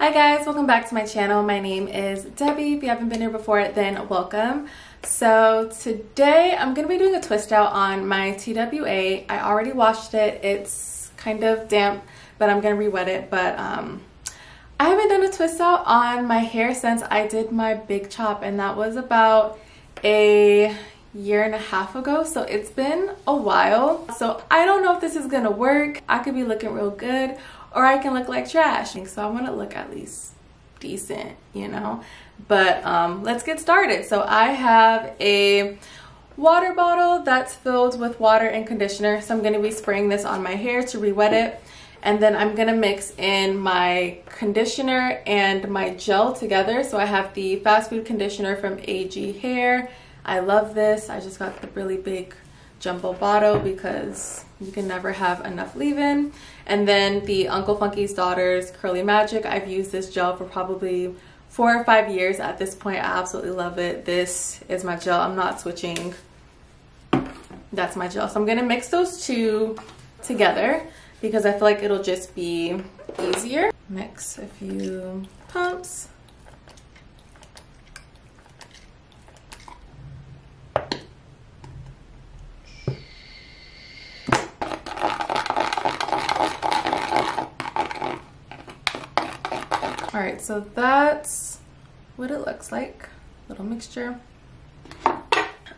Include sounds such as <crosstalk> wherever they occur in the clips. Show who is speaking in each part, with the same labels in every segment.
Speaker 1: Hi guys, welcome back to my channel. My name is Debbie. If you haven't been here before, then welcome. So today I'm going to be doing a twist out on my TWA. I already washed it. It's kind of damp, but I'm going to re-wet it. But um, I haven't done a twist out on my hair since I did my big chop and that was about a year and a half ago so it's been a while so I don't know if this is gonna work I could be looking real good or I can look like trash. So I want to look at least decent, you know? But um, let's get started. So I have a water bottle that's filled with water and conditioner. So I'm going to be spraying this on my hair to re-wet it. And then I'm going to mix in my conditioner and my gel together. So I have the Fast Food Conditioner from AG Hair. I love this. I just got the really big jumbo bottle because you can never have enough leave-in. And then the Uncle Funky's Daughters Curly Magic. I've used this gel for probably four or five years at this point. I absolutely love it. This is my gel. I'm not switching. That's my gel. So I'm gonna mix those two together because I feel like it'll just be easier. Mix a few pumps. All right, so that's what it looks like, little mixture.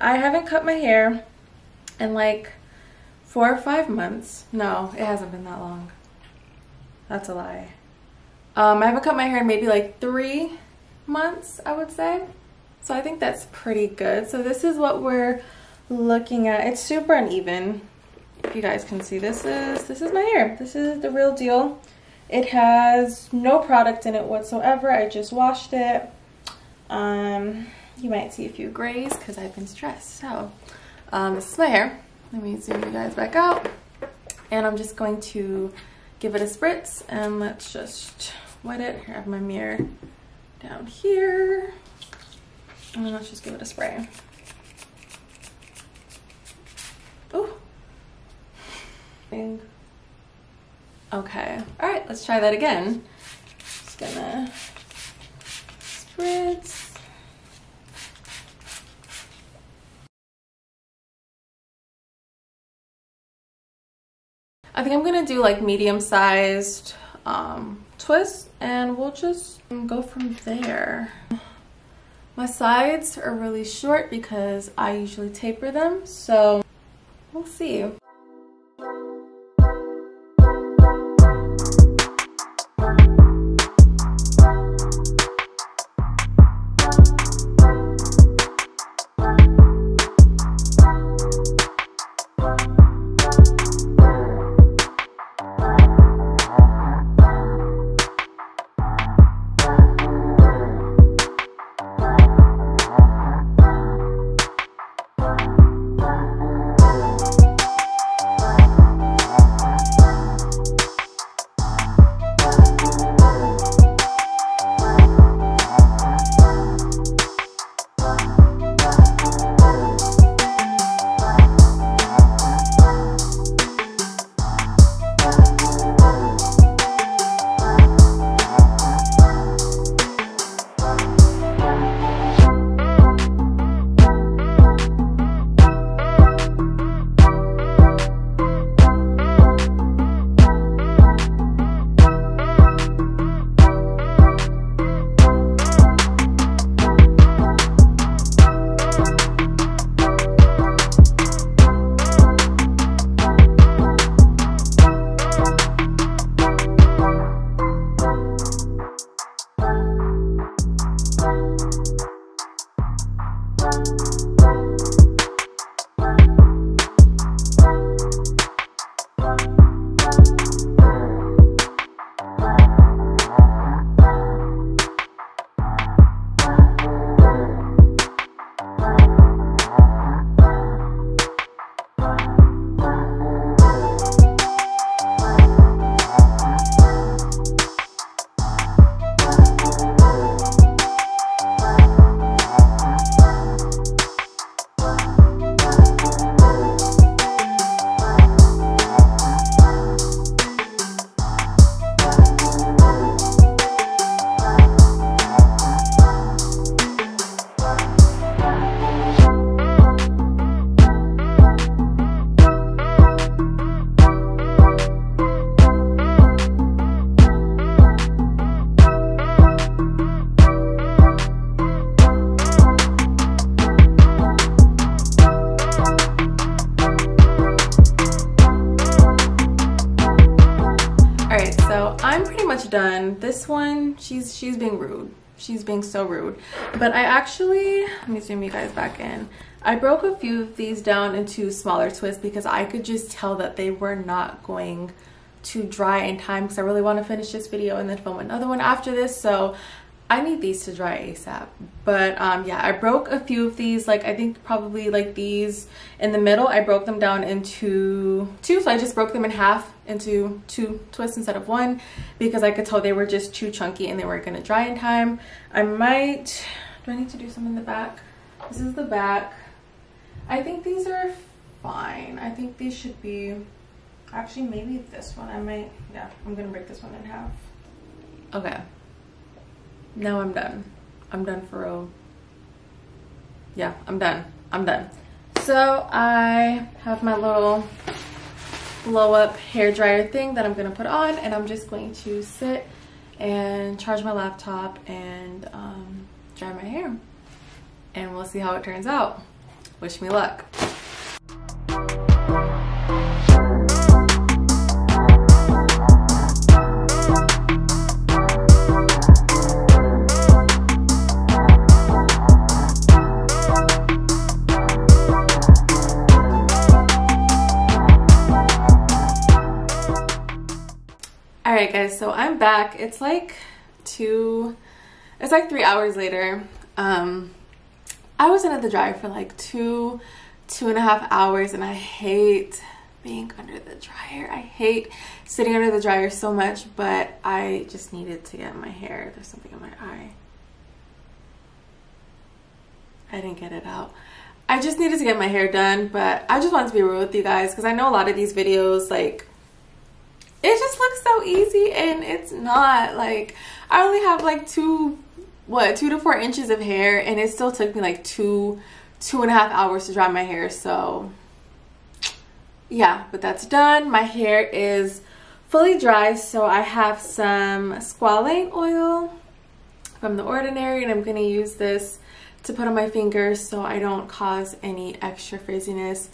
Speaker 1: I haven't cut my hair in like four or five months. No, it hasn't been that long. That's a lie. Um, I haven't cut my hair in maybe like three months, I would say. So I think that's pretty good. So this is what we're looking at. It's super uneven. If you guys can see, this is this is my hair. This is the real deal. It has no product in it whatsoever. I just washed it. Um, you might see a few grays because I've been stressed. So um, this is my hair. Let me zoom you guys back out. And I'm just going to give it a spritz and let's just wet it. Here I have my mirror down here. And let's just give it a spray. Oh. Okay. All right, let's try that again. Just gonna spritz. I think I'm gonna do like medium sized um, twists and we'll just go from there. My sides are really short because I usually taper them, so we'll see. She's she's being rude. She's being so rude. But I actually, let me zoom you guys back in. I broke a few of these down into smaller twists because I could just tell that they were not going to dry in time because I really want to finish this video and then film another one after this. So I need these to dry ASAP. But um, yeah, I broke a few of these. Like I think probably like these in the middle. I broke them down into two. So I just broke them in half into two twists instead of one because I could tell they were just too chunky and they weren't to dry in time. I might, do I need to do some in the back? This is the back. I think these are fine. I think these should be, actually maybe this one. I might, yeah, I'm to break this one in half. Okay now I'm done. I'm done for real. Yeah, I'm done. I'm done. So I have my little blow up hair dryer thing that I'm gonna put on and I'm just going to sit and charge my laptop and um, dry my hair. And we'll see how it turns out. Wish me luck. Right guys so i'm back. It's like two it's like three hours later. Um i was under the dryer for like two two and a half hours and i hate being under the dryer. I hate sitting under the dryer so much but i just needed to get my hair. There's something in my eye. I didn't get it out. I just needed to get my hair done, but I just wanted to be real with you guys because I know a lot of these videos, like, it just looks so easy and it's not like I only have like two what two to four inches of hair and it still took me like two two and a half hours to dry my hair so yeah but that's done. My hair is fully dry so I have some squalane oil from the ordinary and I'm going to use this to put on my fingers so I don't cause any extra frizziness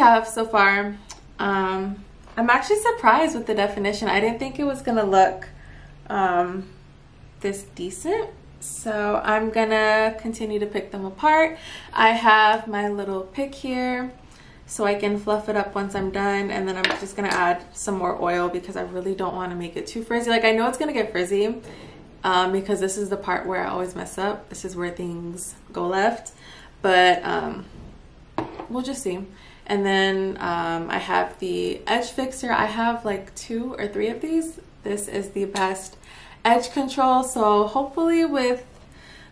Speaker 1: have so far. Um, I'm actually surprised with the definition. I didn't think it was gonna look um, this decent. So I'm gonna continue to pick them apart. I have my little pick here so I can fluff it up once I'm done and then I'm just gonna add some more oil because I really don't wanna make it too frizzy. Like I know it's gonna get frizzy um, because this is the part where I always mess up. This is where things go left. But um, we'll just see. And then um, I have the edge fixer. I have like two or three of these. This is the best edge control. So hopefully with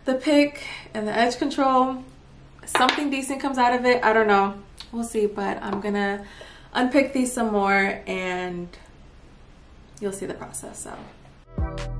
Speaker 1: the pick and the edge control, something decent comes out of it. I don't know. We'll see, but I'm gonna unpick these some more and you'll see the process. So.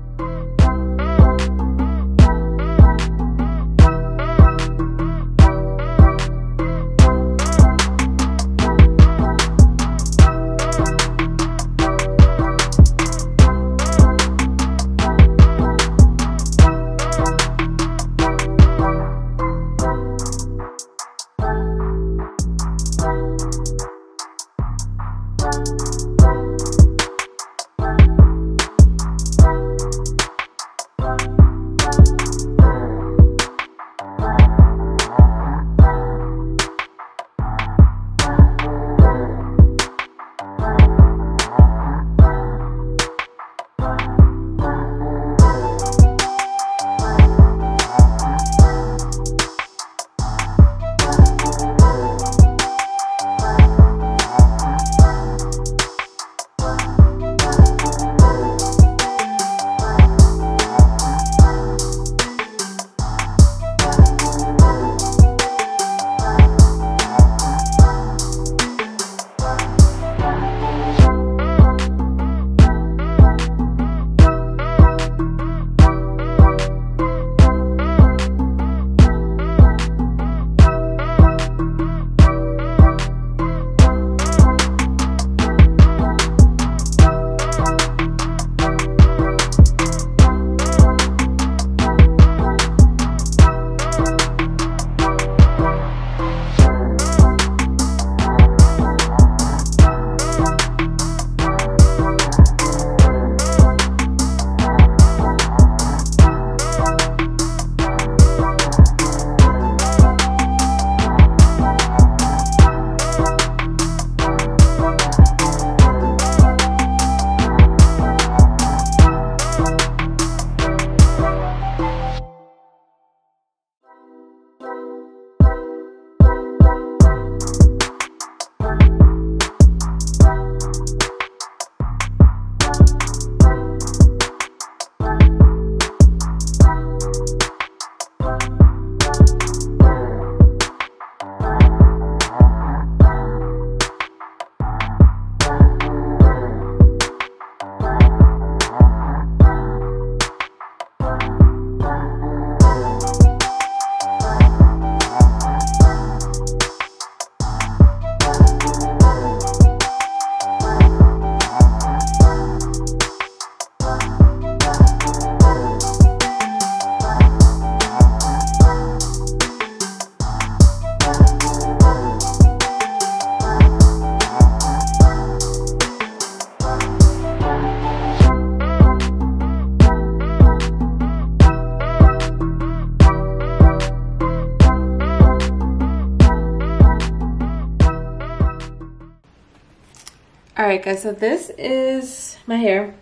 Speaker 1: Alright guys, so this is my hair.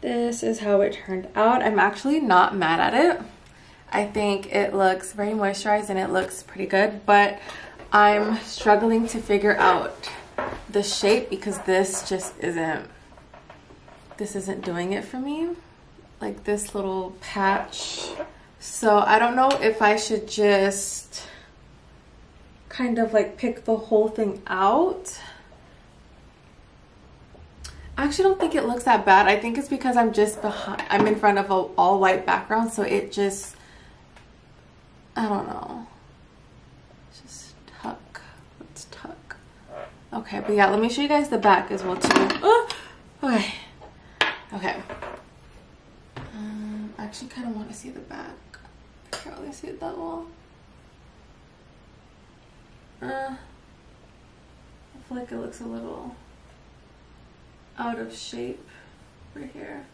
Speaker 1: This is how it turned out. I'm actually not mad at it. I think it looks very moisturized and it looks pretty good, but I'm struggling to figure out the shape because this just isn't, this isn't doing it for me. Like this little patch. So I don't know if I should just kind of like pick the whole thing out. I actually don't think it looks that bad. I think it's because I'm just behind, I'm in front of an all white background. So it just, I don't know. Just tuck, let's tuck. Okay, but yeah, let me show you guys the back as well too. Oh, okay, okay. Um, I actually kind of want to see the back. I can't really see it that well. Uh, I feel like it looks a little out of shape right here.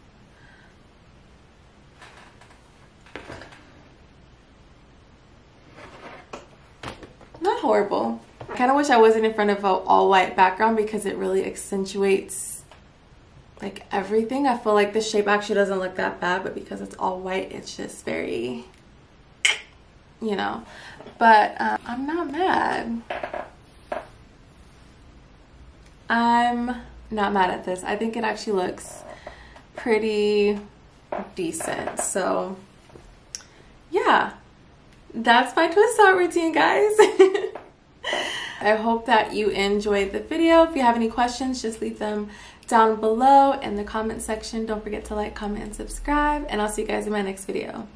Speaker 1: Not horrible. I kind of wish I wasn't in front of an all white background because it really accentuates like everything. I feel like the shape actually doesn't look that bad, but because it's all white, it's just very, you know. But um, I'm not mad. I'm not mad at this. I think it actually looks pretty decent. So yeah, that's my twist out routine, guys. <laughs> I hope that you enjoyed the video. If you have any questions, just leave them down below in the comment section. Don't forget to like, comment, and subscribe. And I'll see you guys in my next video.